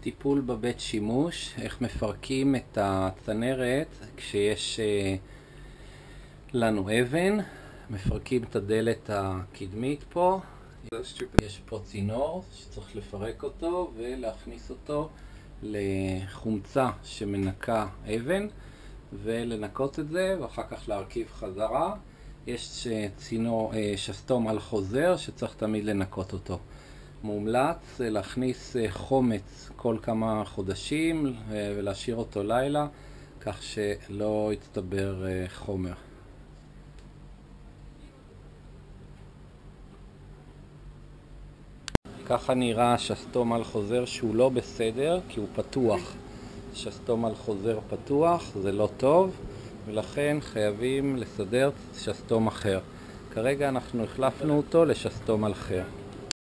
טיפול בבית שימוש, איך מפרקים את הצנרת כשיש אה, לנו אבן, מפרקים את הדלת הקדמית פה, יש פה צינור שצריך לפרק אותו ולהכניס אותו לחומצה שמנקה אבן ולנקות את זה ואחר כך להרכיב חזרה. יש צינור, אה, שסתום על חוזר שצריך תמיד לנקות אותו. מומלץ להכניס אה, חומץ כל כמה חודשים אה, ולהשאיר אותו לילה כך שלא יצטבר חומר. ככה נראה שסתום על חוזר שהוא לא בסדר כי הוא פתוח. שסתום על חוזר פתוח זה לא טוב ולכן חייבים לסדר שסתום אחר. כרגע אנחנו החלפנו אותו לשסתום על חר.